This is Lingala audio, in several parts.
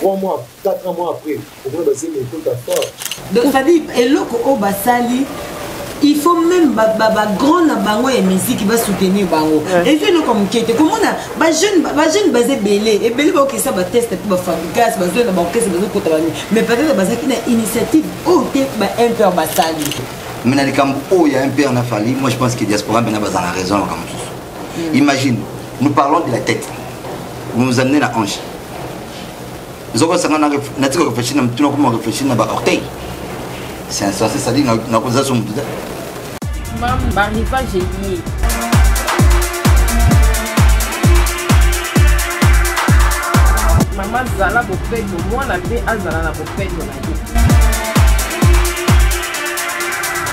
3 mois 4 ans mois après okomona basengi ekota fort donc fadi eloko oyo basali il faut même bagrand na bango ya miziki basoutenir bango eza eloko moke te komona bajeune baza ebele ebele baokesa bateste mpe bafabrigas bazoya na baorkestre bazokota bango mais peut-être bazalaki na initiative oyo te baimper basali mais na likambo oyo ya impere na fali moi je pense que diaspora mpena bazala raison makambo mosusu mm. imagine nous parlons de la tête vous nous amenez na ange zoko sanga na natika réfléchir na mutuna kuma réfléchir na ba orteil c'est un sens c'est-à-dire na koza so mutuda mam ba rivage lié mama zala bopeto mwana mpe azala na bopeto na ye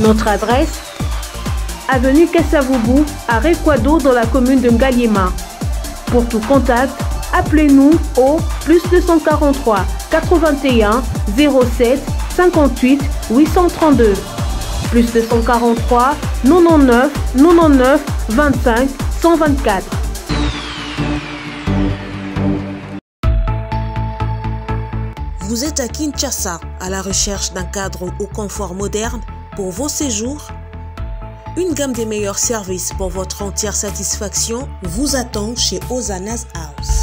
Notre adresse Avenue Kassavoubou à Rekwado dans la commune de Ngaliema. Pour tout contact, appelez-nous au plus 243 81 07 58 832 plus 243 99 99 25 124. Vous êtes à Kinshasa à la recherche d'un cadre au confort moderne pour vos séjours une gamme des meilleurs services pour votre entière satisfaction vous attend chez Osana's House.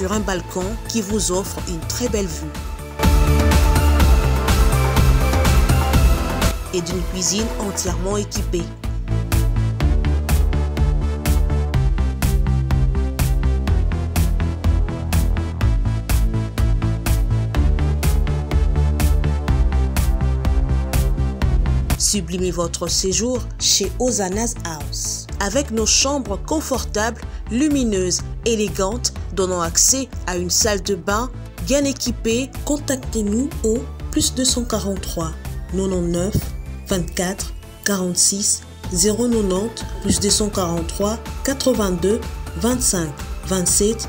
sur un balcon qui vous offre une très belle vue. et d'une cuisine entièrement équipée. Sublimez votre séjour chez Osana's House. Avec nos chambres confortables, lumineuses, élégantes donnant accès à une salle de bain bien équipée, contactez-nous au plus 243 99 24 46 090 plus 243 82 25 27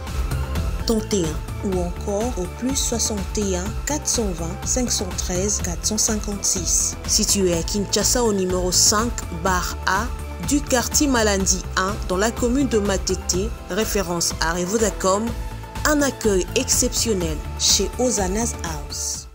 31 ou encore au plus 61 420 513 456. Situé à Kinshasa au numéro 5 bar A du quartier Malandi 1 dans la commune de Matete, référence à Revodacom, un accueil exceptionnel chez Osana's House.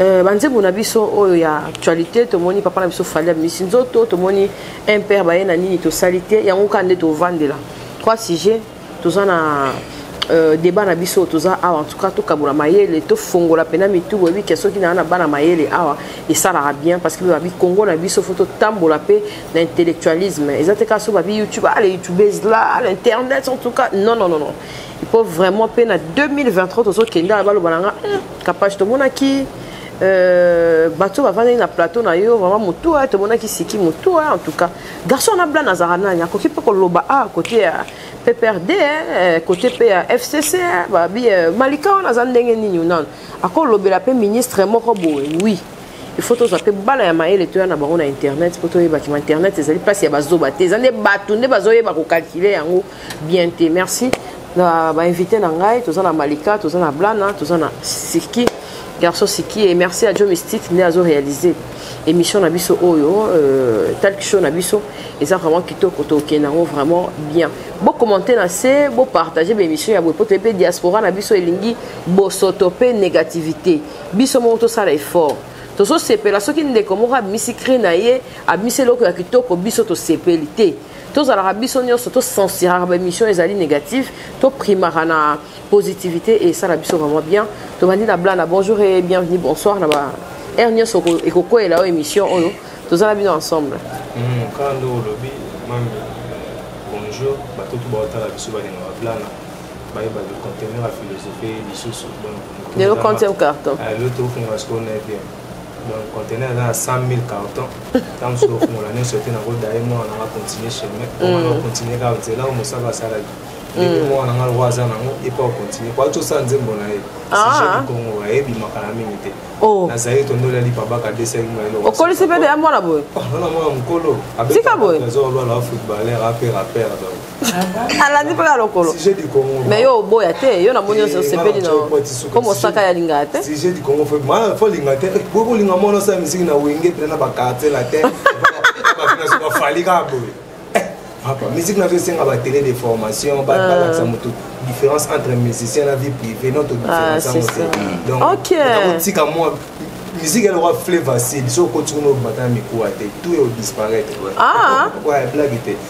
Euh, banzembo na biso oyo ya actualité tomoni papa na biso fali abimisi nzoto tomoni impere baye na nini tosali te yango kaka nde tovandela trois sujet toza na euh, débat na biso toza awa en tout cas tokabola mayele tofongola mpena mitu boyebi ke soki naa na bana mayele awa esalaka bien parce que babi congo na biso fo totambola mpe na intellectualisme eza te kaka so babi youtube ah les youtubes là à l'internet en tout cas non non non non mpo vraiment mpe na 2023 tozokenda na baloba na nga eh, kapache tomonaki euh, bato oyo bavandaki na plateau na yo vraiment motua tomonaki siki motua en tout cas garçon wana blan azalaka nani akoki mpe koloba a ah, kote ya pprd kote eh, mpe ya fcc eh, babi malika wana aza ndenge nini nano akolobela mpe ministre moko boye oui il faut tozwa mpe bana ya mayele toya na bango na internet mpo toyebaki ma internet ezali place ya bazoba te eza nde bato nde bazoyeba kokalkile yango bien te merci na bainvité na ngai toza na malika toza na blana toza na siki garçon siki et merci à joe mystique nde azo réaliser émission na biso oyo euh, talk show na biso eza vraiment kitoko tokende yango vraiment bien bocommente na se bopartage baémission ya boye mpo toyebi mpe diaspora na biso elingi bosoto mpe négativité biso moko tosala effort tozosepela soki ndeko moko abimisi cri na ye abimisi eloko ya kitoko biso tosepeli te tozalaka biso nyonso tosensiraka baémission ezali négative toprimaka na positivité et esala biso vraiment bien tobandi na blana bonjour et bienvenue bonsoir na ba heure nyonso ekokweyela yo émission oyo toza na bino ensemble hmm, kaka nde olobi mami bonjour bato to baotala biso balinga bablana bayeba le conteneur ya philosophie lisusu lelo 30 carton lelo tofunga sikoyo na ebien donc conteneur eza na 100 000 carton ntango soki ofungola nyonso te nakodaye mwana nanga continue chemin mm. continue kaka nzela oyo mosaka asalaki mm. mwana nanga lokwa aza nango epa ocontinue kwa tosala nzembo na ye sijakikongo ah. ayebimaka na mingi te oh. nazali tondola lipabaka desaokolisi mpe deya mwana boye oh, mwana mwana mokolo tika boye azolwala footballer ape rapper donc alandi mpe ka lokolo mais yo oboya te yo namoni eh, osepeli na ko mosaka ya lingaya te sujet du congo fo linga te boyi kolinga mwana osala misiki na wenge mpe na bakartier latin bafali kaka boye eh, papa musique nazo esenga batele de formation balakisa ah. motu différence entre musicien na vie privée notre ah, différence yango te donc okotika mwa musique elle aura flé facile so okoti kuna obata mikuwa te tout est au disparaître ah. blague te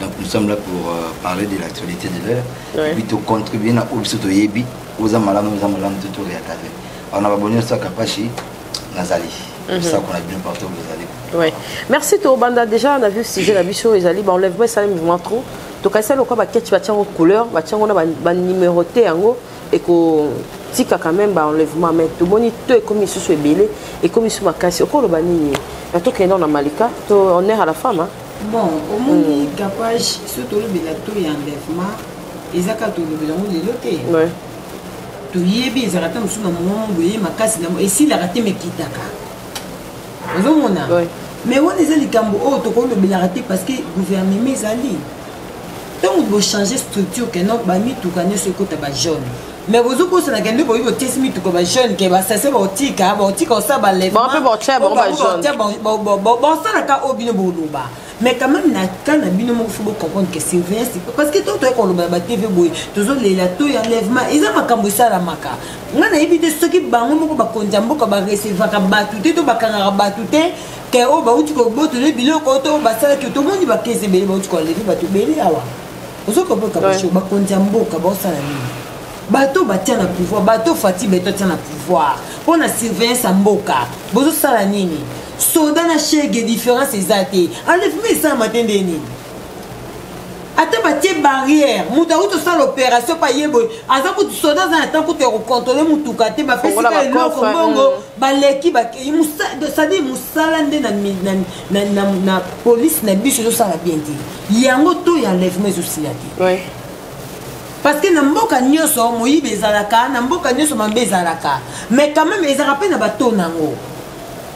Donc nous sommes là pour euh, parler de l'actualité de l'heure. Ouais. Et puis tu contribuer na obiso to yebi, oza malamu oza malamu tout tout réataver. On a abonné ça kapashi nazali. Mm -hmm. Ça qu'on a bien partout vous allez. Ouais. Merci to banda déjà on a vu sujet la bicho et zali ba enlèvement ça mouvement trop. To kaisa lokwa ba ketch ba tiango couleur, ba tiango na ba numéroté yango et ko tika quand même ba enlèvement mais to boni to et comme sous ebele et comme sous makasi okolo ba nini. Na to kenda na Malika, to on est à la femme hein. bon omoni mm. tapage so tolobela to ya enlèvement eza kaka tolobela yango lelo te ouais. toyebi ezalaka ta mosusu na momo boye makasi na esilaka te mekitaka ozomona ouais. mais wana eza likambo oyo tokolobelaka te parce que gouvernement ezali ntango bochange structure keno bamituka nyonso ekota bajaune mais bozokosana kende boyi botiesi mituka bajeune ke basase baotika baotika osala balevemabosalaka oyo bino boloba mais quand même na cas na bino moko fo bocomprendre ke surveillance parce que to toyei koloba na batv boye tozolela to ya enlèvement eza makambo esalamaka ngai nayebi te soki bango moko bakonzi ya mboka barecevaka bato te to bakangaka bato te ke oyo bauti kobotole biloko to basalaki tomoni bakesi ebele bauti koaleve bato ebele awa ozo comprendre kabasho bakonzi ya mboka baosala nini bato batia na pouvoir bato fati beto atia na pouvoir mpo na surveillance ya mboka bozosala nini soda na shege différence eza te alefima esalama te nde nini ata batie barrière moto auti osala opération pa ye boye aza kutu soda aza na ntan kutu ya kocontrole motuka te bapesika eloko mbongo mm. baleki bakei sadire mosala nde na polise na biso ezosala bien te yango to ya enlèvement ezosila te ouais. parce que na mboka nyonso moyibi ezalaka na mboka nyonso mambe ezalaka mais quand même ezalaka mpe na bato na yango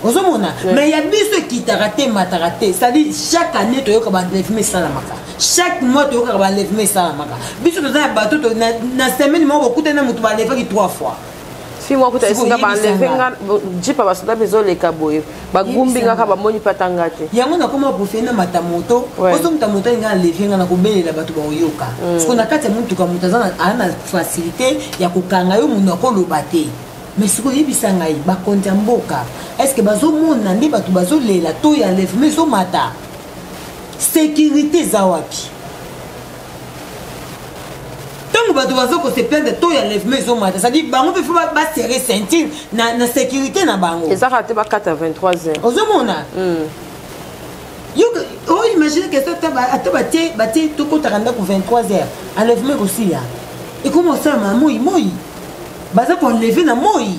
ozomona ouais. mais ya biso ekitaka te emataka te cestadi chaque année toyoka baenlèvement esalamaka chaque mois toyokaka baenlèvement esalamaka biso toza ya bato na semaine moko bokutani na moto balevaki trois fois fi mwa kuta esinga banleve nga jipa basoda mpe ezoleka boye bagumbi nga kaka bamoni mpata nga te yango nakoma kofie na mata moto ozo moto moto alinga aleve nga na kobelela bato baoyoka mm. soko na kati ya motuka moto aza na facilité ya kokanga yo moto akoloba te mais soki oyebisa ngai bakonzi ya mboka estce bazomona nde bato bazolela to ya levema ezomata sekirité eza wapi ntango bato baza kose plaindre to ya levement ezomata cetadi bango mpe fo baserre ceinture na, na sécurité na bango ezaka te bakata 23 heures ozomona mm. oimagine ke ata batie tokotaka ndako 23 heures enlèvement ekosila ekoma osala ma moi moi baza koenleve na moi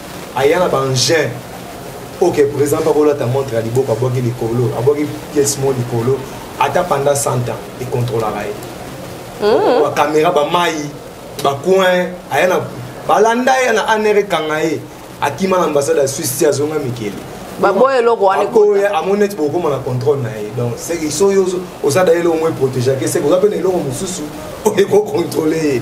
aya na baengin ok président mpe akolata montre ya liboko abwaki likolo abwaki pièce mo likolo ata pendant 100 ans econtrolaka ye hmm. bakamera bamai bacoin aya na balanda ye na anr ekanga ye akima na ambassade ya suisse ti azonga mikeli baboya eloko wana akoya amoni neti bokoma na contrôle na ye donc seke so yo oza dayele omwe protégeake seke oza mpe na eloko mosusu oyo ekocontrôle ye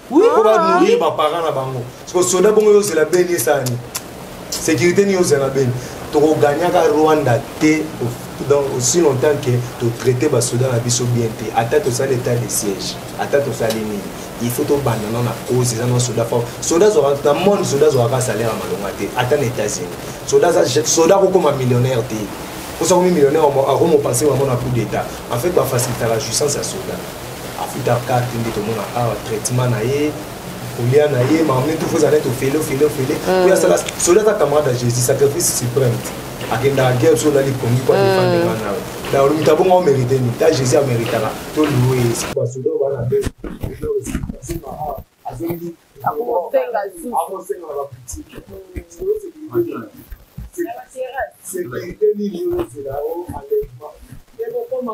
oui. po ba nourrir ba parents na bango siko soda bongo yozela beni esani sécurité nini yozela na beni tokogagnaka rwanda te donc aussi longtemps que totraite basoda na biso bien te ata tosali état de siège ata tosali nini il faut tobanda nao na cause eza nao soda fort soda azwaka na monde soda azwaka salaire ya malonga te ata na états-unis soda aza soda akokoma millionnaire te osakomi millionnaire akomopanse bamona coup d'état en fait bafacilitaka jouissance ya soda afuta carte nde tomona awa traitement na ye kolia na ye mamne tout faut azalaki ofele ofele ofele oyo asala soda ata camarade ya jésus sacrifice suprême akendaka guerre so olali pongi kwa defandema nawe na olumuta bongo omerite ni ta jésus ameritaka toluwe yesu basoda oyo bana mpe azongi akosenga na babutike sécurité nini oyo ezela o enlèvement ekokoma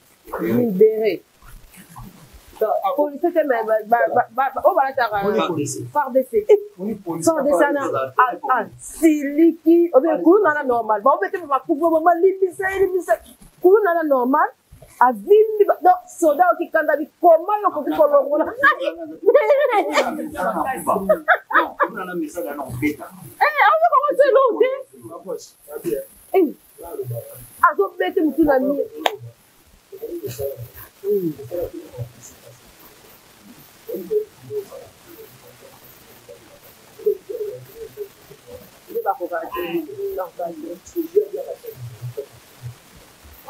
libere policier te mais oyo balataka fardc fardc na asiliki obe kuluna na normal baobete balimbisa elimbisa kuluna na normal avimbi donc soda oki kanda bikoma yo okoki kolongola aoyoka waso elongo te azobete motu na mie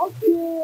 Okay.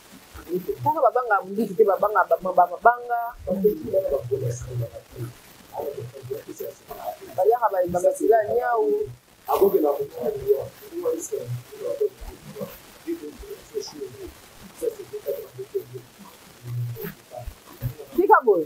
Mpaka babanga ya mobutu te babanga bamabanga bayaka babasila nyau tika boye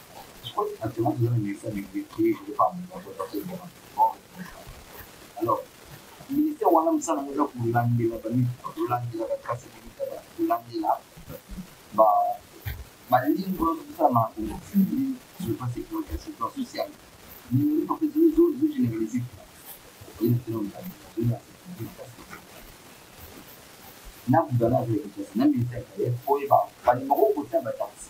na gouverneur ya Kinshasa na ministre ya Intérieur oyeba bandima kokotia ba taxi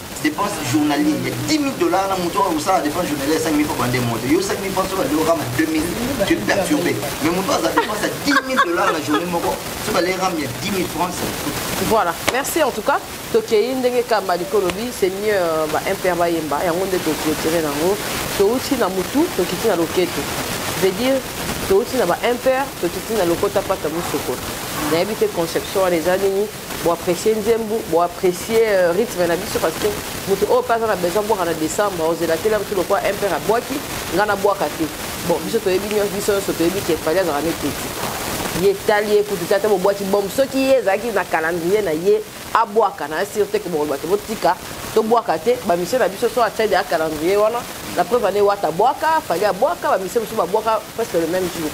dépense journalier ya 10 000 dollars na moto oyo osala dépense journalier ya 5 000 papa nde moto yo 5 000 francs oyo aleorama 2 000 tu perturbé mais moto aza dépense ya 10 000 dollars na journée moko soki aleorama ya 10 000 francs voilà merci en tout cas tokei ndenge kamba likolobi c'est mieux euh, ba impère bayemba yango nde toclotire nango touti na motu tokiti na loketo veut dire touti na ba impère tokiti na lokota pata mosokola nayebi te conception wana eza nini bo apprécier nzembo bo apprécier euh, rythme na biso parce que moto oyo mpe aza na besoin abwaka na décembre ozela te lamutu lokwa impere abwaki ngai nabwaka te bon biso toyebi nyonso biso nyonso toyebi ke fali azalaka ne peti ye tali ye kutu te ata bobwaki bom soki ye ezalaki na calendrier na ye abwaka na sur te ke bokoloba te botika tobwaka te bamisio na biso so atya deya calendrier wana la preuve ane wata abwaka fali abwaka bamisio mosusu babwaka presque le même jour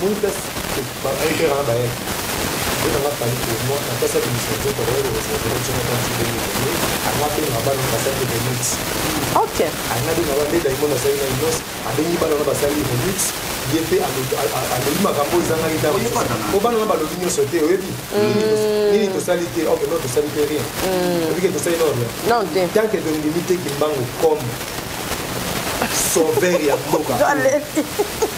moni place baekera na baye oyebanga fali omwa na place abimisa nzoto akoyeba kosaaa nsongo ta nsuku ebele anga mpe na bana basali remix ok anga mpe na bana edai mona asali na inos abengi bana na basali remix ye mpe alobi makambo oyo ezangaki ntango po bana na balobi nyonso te oyebi nini tosali te ok no tosali te rien obike tosali no rien tant que tondimi te kimbangu comme sauveur ya mboka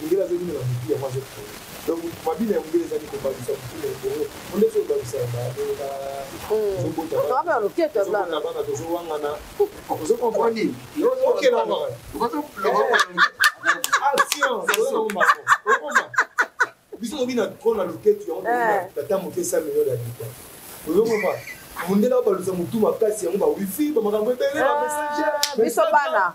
Mundele azo bina na butu yango azo creer donc mabina ya mundele ezali kobakisa butu na ebongo mundele soki obakisa ya balela tozobotana loketo ya bana bana tozowangana ozo comprendre okela mama action tozoma okoma biso tobina trop na loketo yango tata moke 5 millions d'habitants ozo comprendre mundele abalusa motu makasi yango ba wifi bamakambo ebele ba messenger biso bana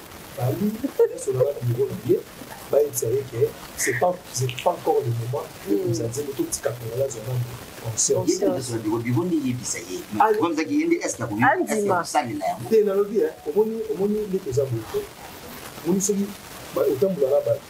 Fally asola na bureau na ye bayebisa ye ke c'est pas c'est pas encore le moment oza nzembo totika kongala azwa nano te nalobi omoni ndeke eza boye te omoni soki otambola na bato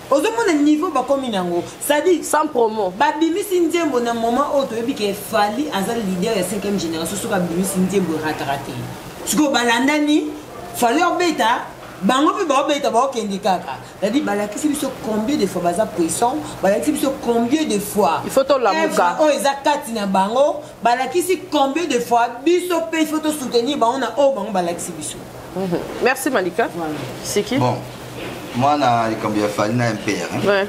ozomona niveau bakomi na yango sadi sans promo babimisi nzembo na moment oyo toyebi ke fali aza leader ya 5e génération soki abimisi nzembo erataka te sikoyo balandani fali obeta bango mpe baobeta baokende kaka cetadi balakisi biso combien de fois baza puissant balakisi biso combien de fois il faut tolamuka oyo eza kati na bango balakisi combien de fois biso mpe il faut tosoutenir bango na oyo bango balakisi biso Mhm. Merci Malika. C'est qui Bon, moi, na likambo ya Fally na MPR. Hein? Ouais.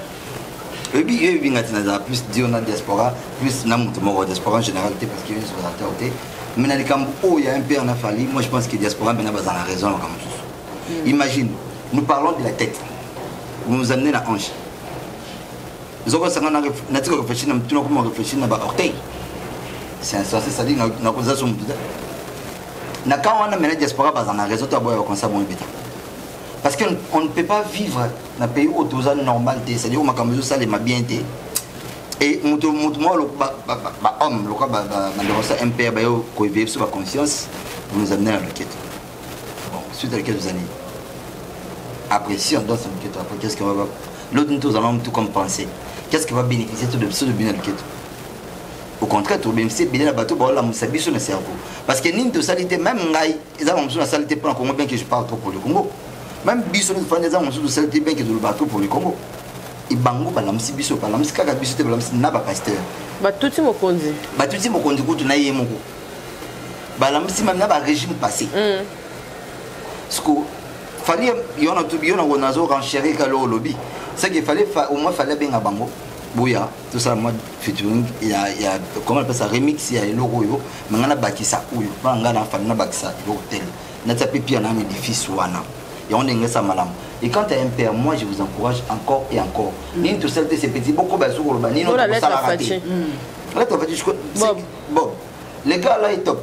oyebi oyo ebinga ti nazala plus dio na diaspora plus na moto moko diaspora en général te parce que yo nyonso bazala tao te mais na likambo oyo ya mpr na fali moi je pense que diaspora mpena bazala na raison makambo mosusu hmm. imagine nous parlons de la tête vous nous amenez na ange ezokosanga natika réfléchir na motuna okoma réfléchir na ba orteil c'est insensé c'est-à-dire nakozala so motu te na camp wana mena diaspora baza na réseau to aboya bakonsa bongo ebeta parce que on ne peut pas vivre na pays oyo toza normal te c'est-à-dire makambo ezosalema bien te e moto moto moko bahomme lokola bandeko sa mpa bayo koeveye biso baconscience nous amener na loketo bon suite ya loketo ezali après si on danse na loketo après qu'est ce que va l'autre nous tous allons tout comme penser qu'est ce que va bénéficier tout de biso de bino na loketo au contraire tobemisi ebele na bato baolamusa biso na cerveau parce que nini tosali te même ngai eza mamosusu nasali te mpo na congo bien que je parle trop pour le congo même biso nini tofandi eza mamosusu tosali te bien que tolobaka trop pour le congo bango balamusi biso balamusi kaka biso te balamusi na bapasteur batuti mokonzi batuti mokonzi kutu na ye moko balamusi mame na barégime passé mm. siko fali yona tubi yona ngo nazo renchérir kalo olobi seke fali au moins fali abenga bango boya tosala mwa featuring ya ya comment appelle ça remix ya eloko oyo mais ngana bakisa oyo pa ngana fana na bakisa eloko tel na tsa pepia na edifice wana ya on engesa malam et quant à un père moi je vous encourage encore et encore mm. nini to salte ces petits boko ba sukolo ba nini on sala raté mm. là tu vas juste bon les gars là est top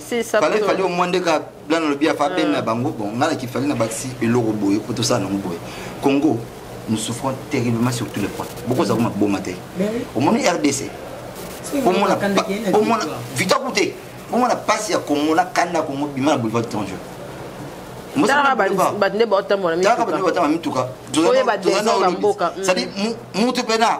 fale fale omwa nde kaka blana alobi afa pene na bango bon ngai nakifali na bakisi eloko boye mpo tosala nango boye congo nous souffrons terriblement sur tous les points bokozala ko maboma te omoni rdc omona victoire kute omona mpasi ya congo na kanda ya congo bima na boulevard étranger bato nde baotambola mituka tozali na sadi mutu mpe na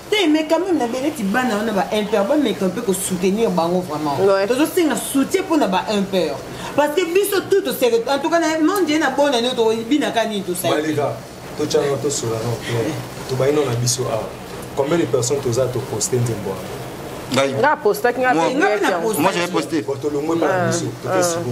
te mais quand même na be neti bana wana ba impeur bameka mpe kosoutenir bango vraiment tozosenga soutien mpo na ba impeur parce que biso tout tosere en tout cas na monde ye na bona nio tobinaka nini tosalika totyanga tosola no tobayi no na biso awa combien de personnes toza toposte nzembo wana ngai nga postaki nga moi j'avais posté tolongwe mpo na biso tokesiko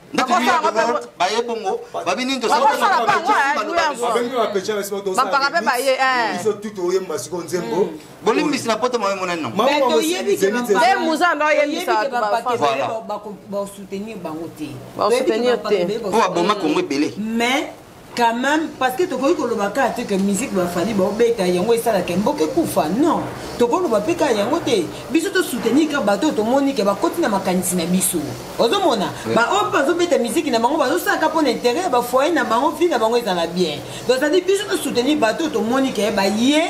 baye bongo babi nini tosbampaka mpe baye biso tu toyemba siko nzembo bolimbisi na poto mawe monani nomuza ndo oyebisabasoutenir bango te po baboma kongo ebele quand même parce que tokoki koloba kaka te ke musique bafali baobeta yango esalaka mboka ekufa non tokoloba mpe kaka yango te biso tosoutenir kaka bato oyo tomoni ke bakoti na makanisi na biso ozomona baoyo mpe bazobeta miziki na bango bazosalaka mpo na interet ya bafoye na bango vi na bango ezala bien donc ezali biso tosoutenir bato oyo tomoni ke baye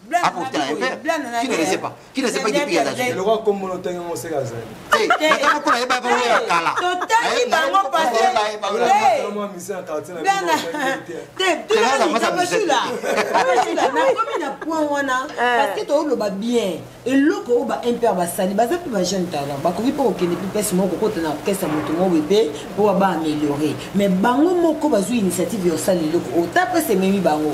akokuta un verre qui ne laissait pas qui ne laissait pas depuis ya zali lokwa kombo no tenge ngo seka zali eh nataka kuna yeba ba ya kala totaki bango passé blana te tolala mabashula mabashula nakomi na point wana parce que toloba bien eloko oyo baimpere basali baza mpe bajeune talent bakoki mpe kokende mpe mpesi moko kokota na orchestre moto moko mpe mpo baameliore mais bango moko bazwi initiative ya kosala eloko oyo ta mpesi ememi bango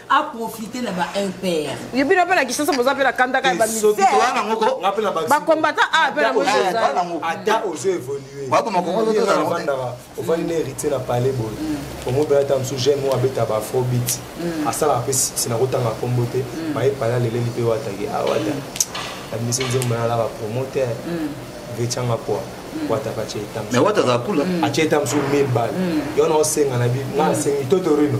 a profiter na ba impairs ye bino pe na kisasa boza pe na kanda ka ba misère ba combattant a pe na boza ata ozo évoluer ba ba ko ko za vanda o vanda ne héritier na palais boy o mo bela tam su j'aime moi beta ba faux beat asala pe sina ko tanga kombo te ba e pala lele lipe wa tagi a wa ta la mission nzembo na la ba promoteur vechanga kwa wata ka cetame wata za kula a cetame su 1000 bal yona osenga na bi nga sengi totorino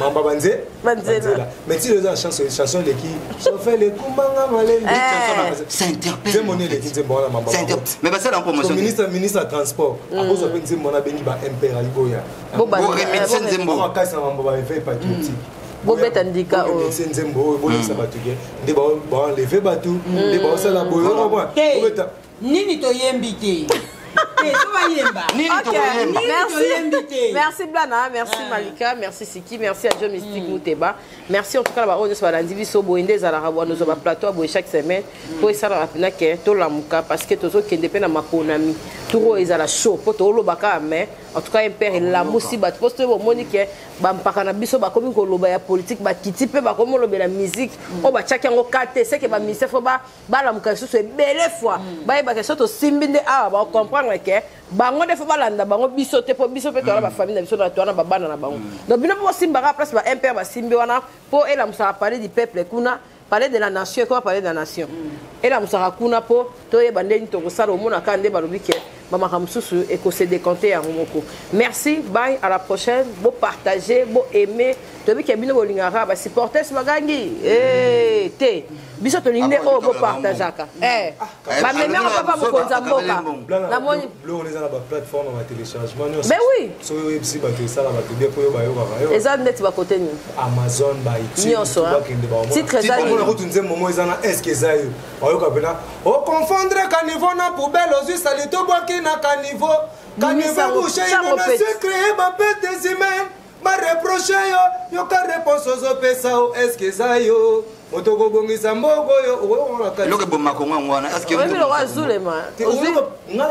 mamba banze banzela mais ti eza chanson chanson eleki sofe lekumbanga malembizemoni eleki nzembo wana mamba mais basala en promotion ministre ministre ya transport mm. akozwa mpe nzembo wana abengi ba mpera liboya boremitse nzembo makasi na mamba ba eveil patriotique mm. bobeta ndika oyo oh. nzembo oyo bolekisa mm. bato ke nde baenleve bato mm. nde baosala boye obeta nini toyembi te merci blana merci ah. malika merci siki merci à jo mystique muteba mm. merci en tout cas baoyo nyonso balandi biso boye nde ezalaka bwa nozwa baplateau ya boye chaque semaine mpo mm. esalaka mpena ke tolamuka parce que tozokende mpe na maponami tour oyo ezala chaud mpo tooloba kaka mais en tout cas impere elamusi bato mpo soki bomoni ke bampaka na biso bakomi koloba ya politike bakiti mpe bakomi olobela musike mm. oyo batyaki yango kate seke baministre fo ba balamuka lisusu ebele fois mm. bayebaka so tosimbi nde awa bacomprendre ke bango nde fo balanda bango biso te mpo biso mpe towana mm. bafamille na biso na towana babana na bango mm. donc bino mpo bosimbaka place ba mpr basimbi wana mpo elamusaka palais du peuple kuna palais de la nation ekoma palais de la nation elamusaka kuna mpo toyeba ndenge tokosala omonaka nde balobi ke bamakambo mosusu ekose decompte yango moko merci bay à la prochaine bopartage boaime toyebi ke bino bolingaka basupportes bagangi eh, te biso tolingi nde oyo bopartageaka eh, ah, ah, bamemaka ah, papa mokonzi ya mboka namoni mais oui eza ndeti bakote nini nyonso titre eza nini oyoka mpena oconfondre caniveau na poubelle ozwi salite obwaki na caniveau caniveau bouche ino na secret bapete humaine bareproche yo yoka réponse ozopesa o eske eza yo moto okobongisa mboko oyo okoyokaeloko eboma kongo yango wana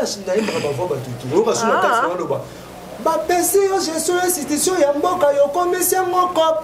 eskengaayembaka bavoi batutu oyoka suna kasi oloba bapesi yo gestion ya institution ya mboka yokomisi yango cope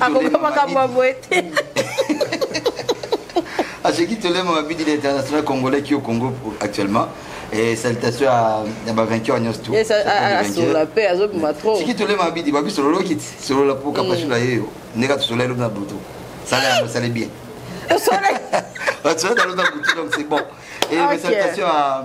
akoka makambo ya boye te aseki tolema mabidi l'international congolais qui au congo actuellement et salutation à na bavainqueur nyonso toasolola mpe azobima trop siki tolema mabidi babi solola okiti solola mpo kapasula ye yo ndeka tosolola elobi na butu sala yango sale bien tosolola na lobi na butu donc c'est bon et mes salutations à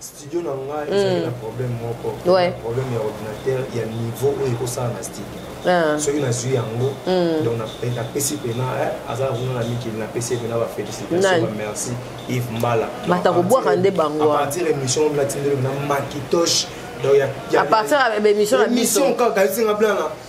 studio na ngai mm. ezali na problème moko problème ya ordinateur ya niveau oyo ekosala na studio ah. soki nazwi yango mm. donc napesi mpena eh, aza kuna na mikili napesi mpena bafélicitation bamerci ive mbala bata kobwaka nde bango a partir émission oyo natindeli na makitoche donc ya a partir ya émission na biso kaka esinga blana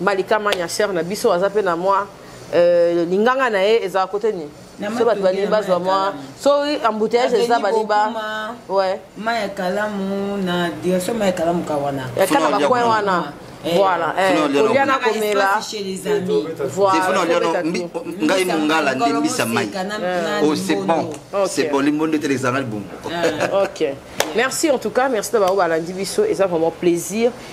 malika manya sœur na biso aza pe na moi euh, linganga na ye ezala kote nini so bato balingi bazwa mwa so embouteillage eza baliba ouais mai ya kalamu na direction mai ya kalamu ka wana ya kala bakoin wana eh. voilà eh, kolia na komela ngai mongala nde mbisa mai oh, c'est bon c'est bon limbondo te lezanga libongo ah. ok merci en tout cas merci na bango balandi biso eza vraiment plaisir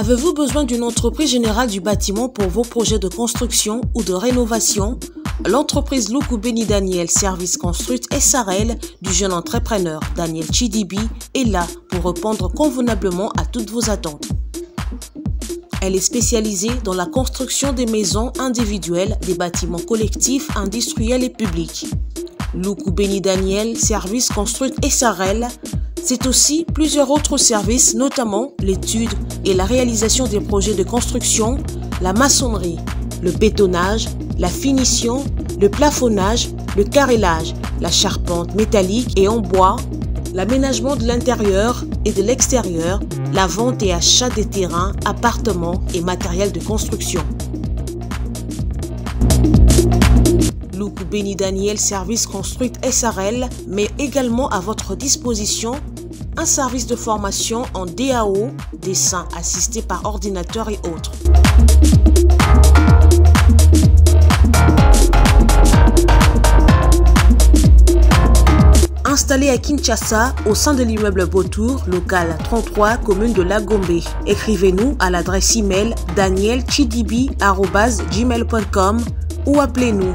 Avez-vous besoin d'une entreprise générale du bâtiment pour vos projets de construction ou de rénovation L'entreprise Loukou Beni Daniel Service Construite SRL du jeune entrepreneur Daniel Chidibi est là pour répondre convenablement à toutes vos attentes. Elle est spécialisée dans la construction des maisons individuelles, des bâtiments collectifs, industriels et publics. Loukou Beni Daniel Service Construite SRL c'est aussi plusieurs autres services, notamment l'étude et la réalisation des projets de construction, la maçonnerie, le bétonnage, la finition, le plafonnage, le carrelage, la charpente métallique et en bois, l'aménagement de l'intérieur et de l'extérieur, la vente et achat des terrains, appartements et matériel de construction. Béni Daniel Service Construite SRL met également à votre disposition un service de formation en DAO, dessin assisté par ordinateur et autres. installé à Kinshasa, au sein de l'immeuble Beautour, local 33, commune de Lagombe. Écrivez-nous à l'adresse email danielchidibi.com ou appelez-nous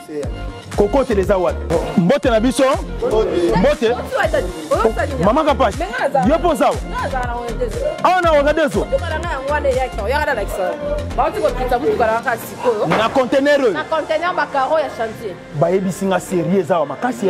kokotela eza wapi mbote na biso mbote mama kapash yo mpo ozawa awa na wagadezo na contener oyo bayebisi nga serie ezawa makasi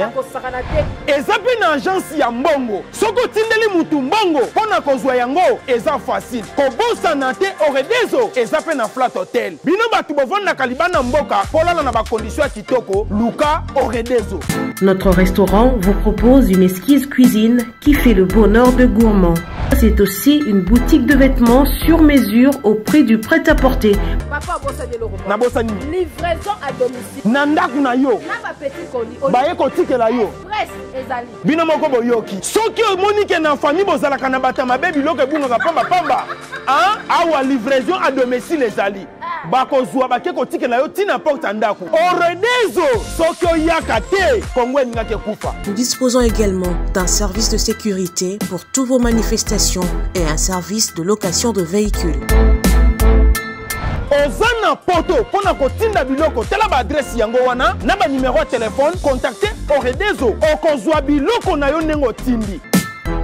eza mpe na agence ya mbongo Soki otindeli mutu mbongo mpo na kozwa yango eza facile. Kobosana te Oredezo eza mpe na Flat Hotel. Bino batu bovandaka libanda mboka bolala na ba conditions ya kitoko, luka Oredezo. Notre restaurant vous propose une esquisse cuisine qui fait le bonheur de gourmand. C'est aussi une boutique de vêtements sur mesure au prix du prêt-à-porter. Papa bosani eloko. Na bosani. Livraison à domicile. Na ndaku na yo. Na ba petits colis. Baye kotikela yo. Presse ezali. bino moko boyoki soki omoni ke na famille bozalaka na bato ya mabe biloko ebungaka pambapamba awa livraison a domicile ezali bakozwa bake kotikela yo ntina porte ya ndako oredezo soki oyaka te kongo elingaki ekufa Nous disposons également d'un service de sécurité pour toutes vos manifestations et un service de location de véhicules. oza na poto mpo na kotinda biloko tala baadresi yango wana na banimero ya telefone kontakte oredezo okozwa biloko na yo ndenge otindi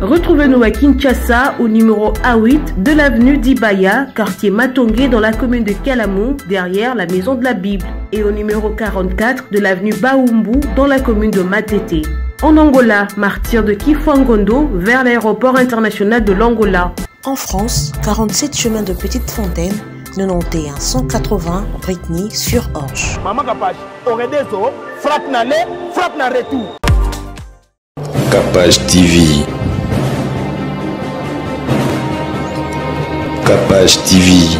Retrouvez-nous à Kinshasa au numéro A8 de l'avenue d'Ibaya, quartier Matongé dans la commune de Kalamou, derrière la maison de la Bible, et au numéro 44 de l'avenue Baumbu dans la commune de Matete. En Angola, martyr de Kifuangondo vers l'aéroport international de l'Angola. En France, 47 chemin de Petite Fontaine, 91 180 Brittany sur Orge. Maman Kapash, Oredezo, frappe na le, frappe na retour. Kapash TV. Kapash TV.